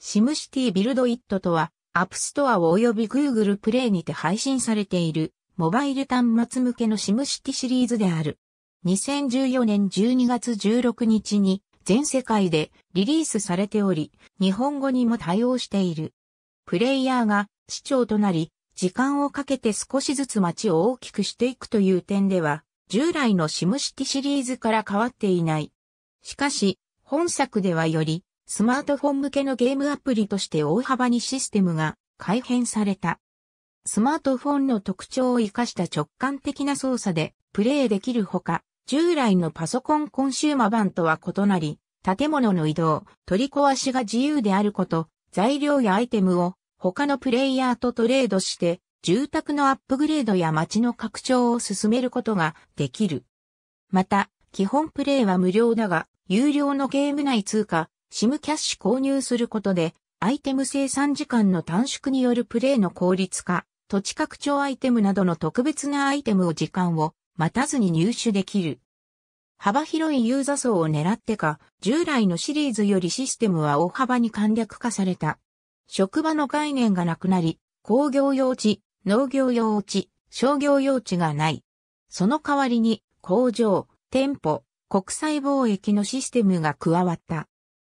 SimCity BuildIt とは、アップストア及び Google プレイにて配信されている、モバイル端末向けのシムシティシリーズである。2014年12月16日に全世界でリリースされており、日本語にも対応している。プレイヤーが市長となり、時間をかけて少しずつ街を大きくしていくという点では、従来のシムシティシリーズから変わっていない。しかし、本作ではより、スマートフォン向けのゲームアプリとして大幅にシステムが改変された。スマートフォンの特徴を活かした直感的な操作でプレイできるほか、従来のパソコンコンシューマ版とは異なり、建物の移動、取り壊しが自由であること、材料やアイテムを他のプレイヤーとトレードして、住宅のアップグレードや街の拡張を進めることができる。また、基本プレイは無料だが、有料のゲーム内通貨、シムキャッシュ購入することで、アイテム生産時間の短縮によるプレイの効率化、土地拡張アイテムなどの特別なアイテムを時間を待たずに入手できる。幅広いユーザ層を狙ってか、従来のシリーズよりシステムは大幅に簡略化された。職場の概念がなくなり、工業用地、農業用地、商業用地がない。その代わりに、工場、店舗、国際貿易のシステムが加わった。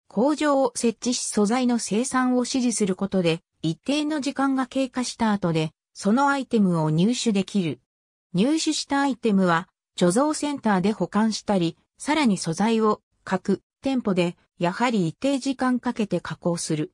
工場を設置し素材の生産を指示することで、一定の時間が経過した後で、そのアイテムを入手できる。入手したアイテムは貯蔵センターで保管したり、さらに素材を各店舗でやはり一定時間かけて加工する。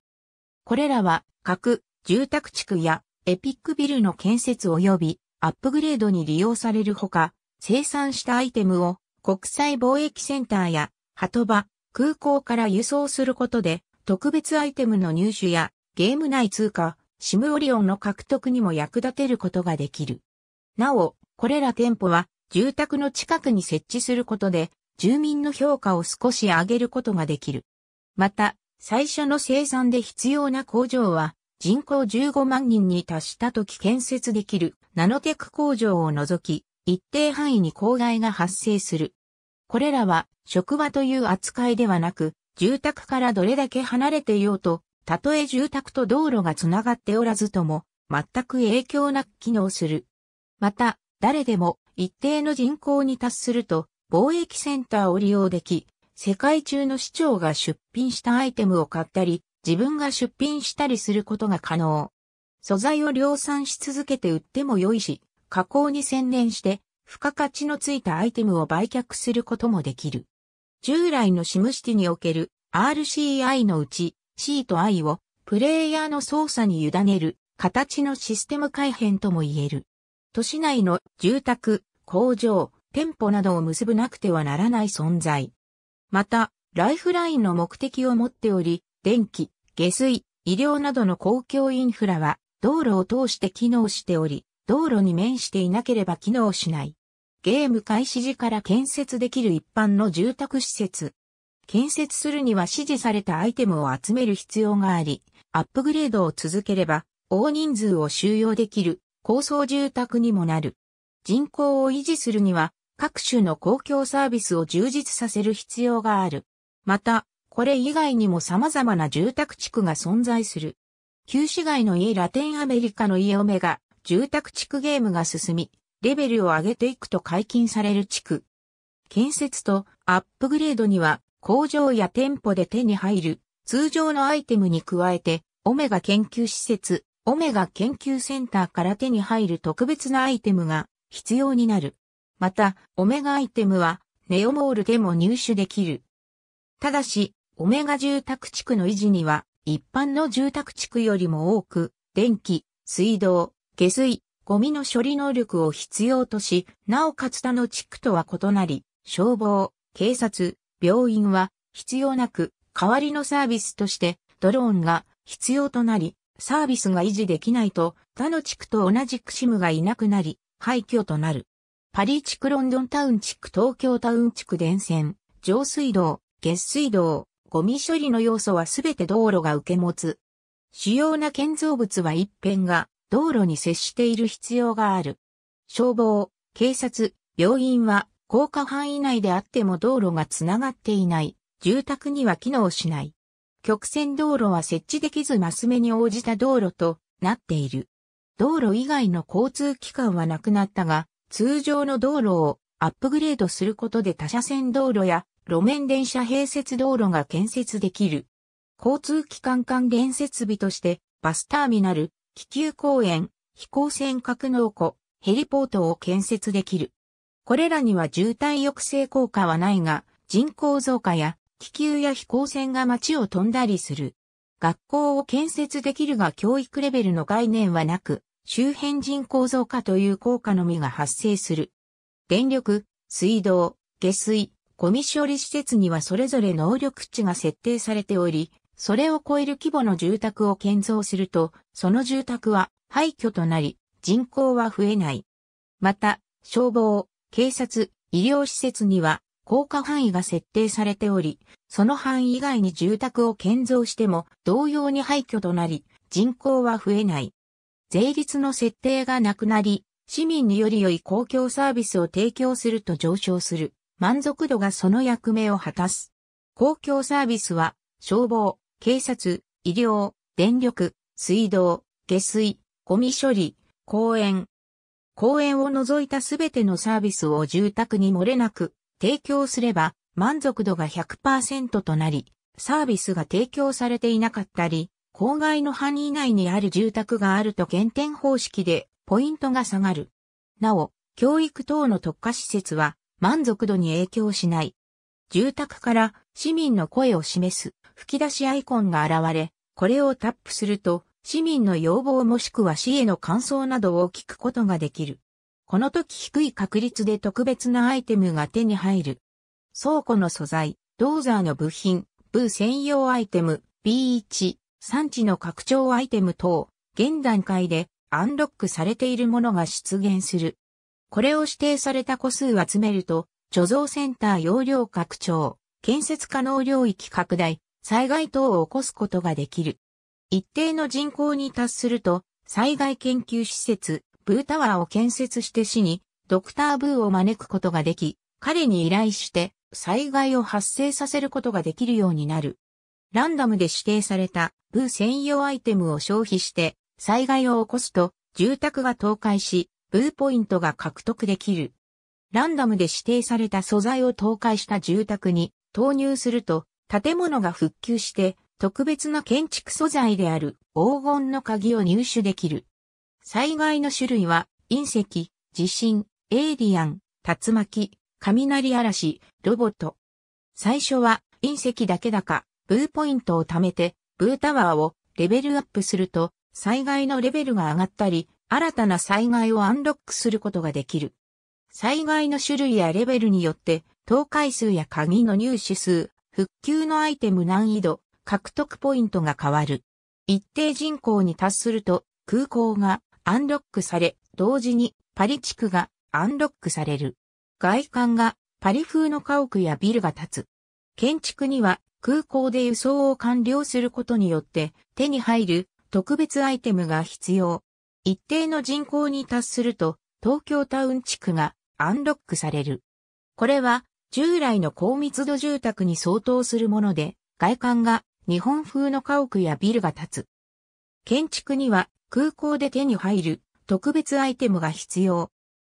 これらは各住宅地区やエピックビルの建設及びアップグレードに利用されるほか、生産したアイテムを国際貿易センターや鳩場、空港から輸送することで特別アイテムの入手やゲーム内通貨、シムオリオンの獲得にも役立てることができる。なお、これら店舗は住宅の近くに設置することで住民の評価を少し上げることができる。また、最初の生産で必要な工場は人口15万人に達した時建設できるナノテク工場を除き一定範囲に公害が発生する。これらは職場という扱いではなく住宅からどれだけ離れていようとたとえ住宅と道路がつながっておらずとも全く影響なく機能する。また、誰でも一定の人口に達すると貿易センターを利用でき、世界中の市長が出品したアイテムを買ったり、自分が出品したりすることが可能。素材を量産し続けて売っても良いし、加工に専念して、付加価値のついたアイテムを売却することもできる。従来のシムシティにおける RCI のうち C と I をプレイヤーの操作に委ねる形のシステム改変とも言える。都市内の住宅、工場、店舗などを結ぶなくてはならない存在。また、ライフラインの目的を持っており、電気、下水、医療などの公共インフラは道路を通して機能しており、道路に面していなければ機能しない。ゲーム開始時から建設できる一般の住宅施設。建設するには指示されたアイテムを集める必要があり、アップグレードを続ければ、大人数を収容できる高層住宅にもなる。人口を維持するには、各種の公共サービスを充実させる必要がある。また、これ以外にも様々な住宅地区が存在する。旧市街の家ラテンアメリカの家オメガ、住宅地区ゲームが進み、レベルを上げていくと解禁される地区。建設とアップグレードには工場や店舗で手に入る通常のアイテムに加えて、オメガ研究施設、オメガ研究センターから手に入る特別なアイテムが必要になる。また、オメガアイテムは、ネオモールでも入手できる。ただし、オメガ住宅地区の維持には、一般の住宅地区よりも多く、電気、水道、下水、ゴミの処理能力を必要とし、なおかつ他の地区とは異なり、消防、警察、病院は必要なく、代わりのサービスとしてドローンが必要となり、サービスが維持できないと他の地区と同じくシムがいなくなり、廃墟となる。パリ地区ロンドンタウン地区東京タウン地区電線、上水道、下水道、ゴミ処理の要素はすべて道路が受け持つ。主要な建造物は一辺が道路に接している必要がある。消防、警察、病院は高架範囲内であっても道路がつながっていない。住宅には機能しない。曲線道路は設置できずマス目に応じた道路となっている。道路以外の交通機関はなくなったが、通常の道路をアップグレードすることで他車線道路や路面電車併設道路が建設できる。交通機関関連設備としてバスターミナル、気球公園、飛行船格納庫、ヘリポートを建設できる。これらには渋滞抑制効果はないが、人口増加や気球や飛行船が街を飛んだりする。学校を建設できるが教育レベルの概念はなく、周辺人口増加という効果のみが発生する。電力、水道、下水、ゴミ処理施設にはそれぞれ能力値が設定されており、それを超える規模の住宅を建造すると、その住宅は廃墟となり、人口は増えない。また、消防、警察、医療施設には効果範囲が設定されており、その範囲以外に住宅を建造しても同様に廃墟となり、人口は増えない。税率の設定がなくなり、市民により良い公共サービスを提供すると上昇する。満足度がその役目を果たす。公共サービスは、消防、警察、医療、電力、水道、下水、ゴミ処理、公園。公園を除いたすべてのサービスを住宅に漏れなく提供すれば満足度が100%となり、サービスが提供されていなかったり、郊外の範囲内にある住宅があると減点方式でポイントが下がる。なお、教育等の特化施設は満足度に影響しない。住宅から市民の声を示す吹き出しアイコンが現れ、これをタップすると市民の要望もしくは市への感想などを聞くことができる。この時低い確率で特別なアイテムが手に入る。倉庫の素材、ドーザーの部品、ブー専用アイテム、B1、産地の拡張アイテム等、現段階でアンロックされているものが出現する。これを指定された個数を集めると、貯蔵センター容量拡張、建設可能領域拡大、災害等を起こすことができる。一定の人口に達すると、災害研究施設、ブータワーを建設して市に、ドクターブーを招くことができ、彼に依頼して災害を発生させることができるようになる。ランダムで指定されたブー専用アイテムを消費して災害を起こすと住宅が倒壊し、ブーポイントが獲得できる。ランダムで指定された素材を倒壊した住宅に投入すると建物が復旧して特別な建築素材である黄金の鍵を入手できる。災害の種類は隕石、地震、エイリアン、竜巻、雷嵐、ロボット。最初は隕石だけだか、ブーポイントを貯めて、ブータワーをレベルアップすると、災害のレベルが上がったり、新たな災害をアンロックすることができる。災害の種類やレベルによって、倒壊数や鍵の入手数、復旧のアイテム難易度、獲得ポイントが変わる。一定人口に達すると、空港がアンロックされ、同時にパリ地区がアンロックされる。外観がパリ風の家屋やビルが建つ。建築には空港で輸送を完了することによって手に入る特別アイテムが必要。一定の人口に達すると東京タウン地区がアンロックされる。これは従来の高密度住宅に相当するもので外観が日本風の家屋やビルが建つ。建築には空港で手に入る特別アイテムが必要。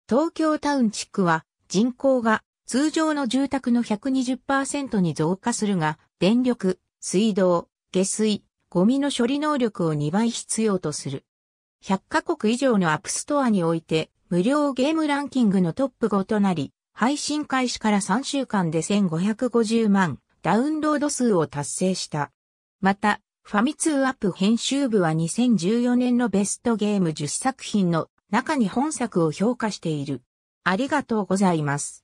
東京タウン地区は人口が通常の住宅の120%に増加するが、電力、水道、下水、ゴミの処理能力を2倍必要とする。100カ国以上の App Store において、無料ゲームランキングのトップ5となり、配信開始から3週間で1550万ダウンロード数を達成した。また、ファミ通 App 編集部は2014年のベストゲーム10作品の中に本作を評価している。ありがとうございます。